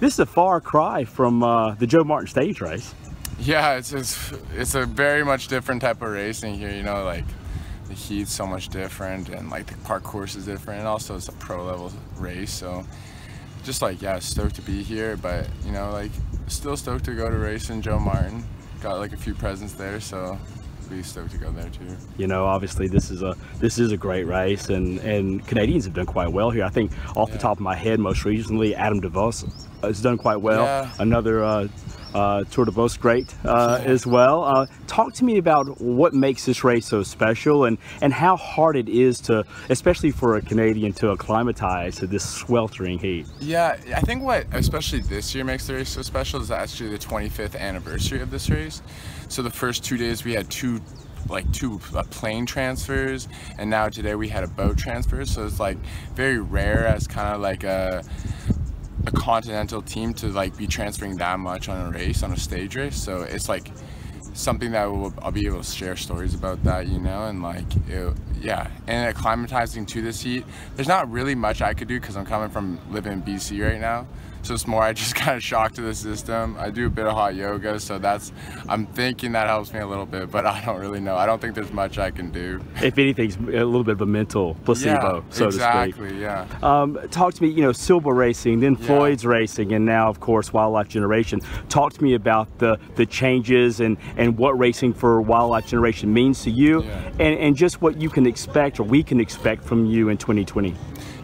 this is a far cry from uh, the Joe Martin stage race. Yeah, it's, it's it's a very much different type of racing here. You know, like the heat's so much different, and like the parcours is different, and also it's a pro level race. So just like yeah, stoked to be here, but you know, like still stoked to go to race in Joe Martin. Got like a few presents there, so be stoked to go there too. You know, obviously this is a this is a great race, and and Canadians have done quite well here. I think off yeah. the top of my head, most recently Adam DeVos has done quite well. Yeah. Another. Uh, uh, Tour de Beauce great uh, as well. Uh, talk to me about what makes this race so special and, and how hard it is to, especially for a Canadian, to acclimatize to this sweltering heat. Yeah, I think what especially this year makes the race so special is actually the 25th anniversary of this race. So the first two days we had two like two uh, plane transfers and now today we had a boat transfer so it's like very rare as kind of like a a continental team to like be transferring that much on a race on a stage race. So it's like something that will, I'll be able to share stories about that you know and like it, yeah. And acclimatizing to this heat there's not really much I could do because I'm coming from living in BC right now so it's more I just kind of shock to the system. I do a bit of hot yoga, so that's I'm thinking that helps me a little bit, but I don't really know. I don't think there's much I can do. If anything, it's a little bit of a mental placebo, yeah, so exactly, to speak. yeah. Um, talk to me, you know, Silber Racing, then Floyd's. Racing, and now, of course, Wildlife Generation. Talk to me about the the changes and and what racing for Wildlife Generation means to you, yeah. and and just what you can expect or we can expect from you in 2020.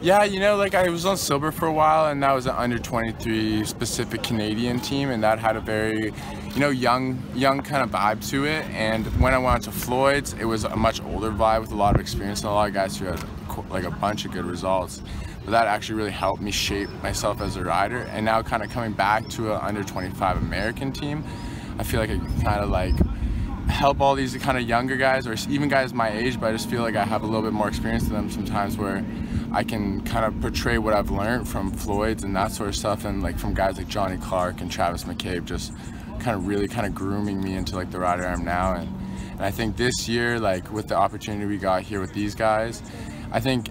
Yeah, you know, like I was on Silber for a while, and that was an under 23 specific Canadian team, and that had a very, you know, young, young kind of vibe to it. And when I went to Floyd's, it was a much older vibe with a lot of experience and a lot of guys who had like a bunch of good results. But that actually really helped me shape myself as a rider. And now, kind of coming back to an under 25 American team, I feel like I kind of like help all these kind of younger guys or even guys my age, but I just feel like I have a little bit more experience than them sometimes where I can kind of portray what I've learned from Floyd's and that sort of stuff, and like from guys like Johnny Clark and Travis McCabe, just kind of really kind of grooming me into like the rider I am now. And, and I think this year, like with the opportunity we got here with these guys, I think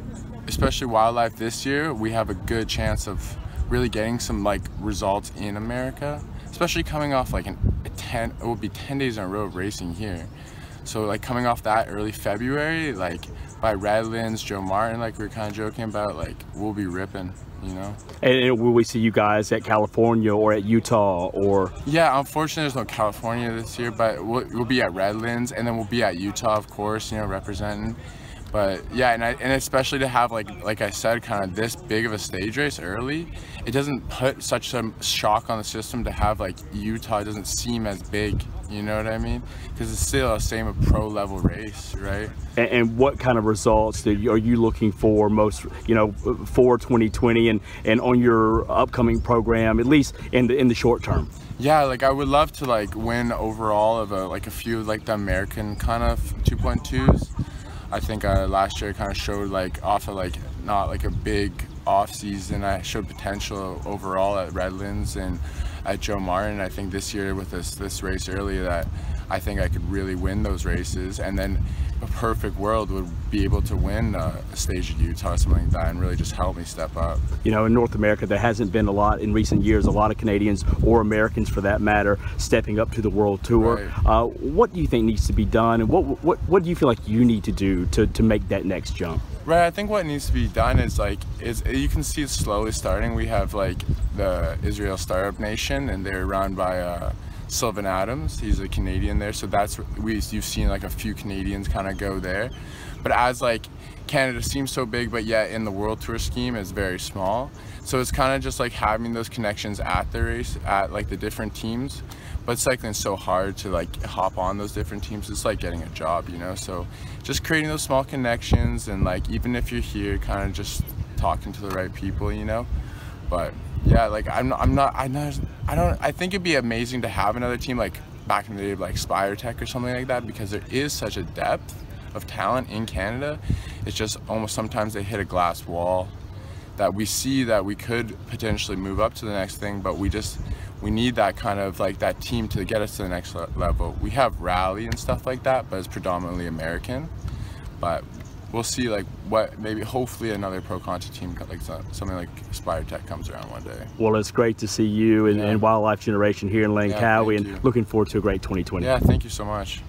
especially wildlife this year, we have a good chance of really getting some like results in America, especially coming off like an, a 10, it will be 10 days in a row of racing here. So like coming off that early February, like by Redlands, Joe Martin, like we are kind of joking about, like we'll be ripping, you know. And, will we see you guys at California or at Utah or? Yeah, unfortunately there's no California this year, but we'll, we'll be at Redlands and then we'll be at Utah, of course, you know, representing. But yeah, and, I, and especially to have like like I said, kind of this big of a stage race early, it doesn't put such a shock on the system to have like Utah. Doesn't seem as big you know what I mean? Because it's still a same a pro level race, right? And, and what kind of results you, are you looking for most, you know, for 2020 and, and on your upcoming program, at least in the in the short term? Yeah, like I would love to like win overall of a, like a few like the American kind of 2.2s. I think uh, last year I kind of showed like off of like not like a big off season. I showed potential overall at Redlands and at Joe Martin. I think this year with this this race earlier that I think I could really win those races and then a perfect world would be able to win a stage at Utah, something like that, and really just help me step up. You know, in North America, there hasn't been a lot in recent years, a lot of Canadians or Americans for that matter, stepping up to the world tour. Right. Uh, what do you think needs to be done, and what, what, what do you feel like you need to do to, to make that next jump? Right, I think what needs to be done is like is you can see it slowly starting. We have like the Israel Startup Nation, and they're run by uh, Sylvan Adams. He's a Canadian there, so that's we you've seen like a few Canadians kind of go there. But as like Canada seems so big, but yet in the World Tour scheme is very small. So it's kind of just like having those connections at the race, at like the different teams but cycling's so hard to like hop on those different teams it's like getting a job you know so just creating those small connections and like even if you're here kind of just talking to the right people you know but yeah like i'm, I'm not i not i don't i think it'd be amazing to have another team like back in the day like SpiderTech or something like that because there is such a depth of talent in canada it's just almost sometimes they hit a glass wall that we see that we could potentially move up to the next thing but we just we need that kind of like that team to get us to the next level. We have rally and stuff like that, but it's predominantly American. But we'll see like what maybe hopefully another pro conti team like something like SpiderTech comes around one day. Well, it's great to see you and, Yeah. and Wildlife Generation here in Langkawi, thank and you. looking forward to a great 2020. Yeah, thank you so much.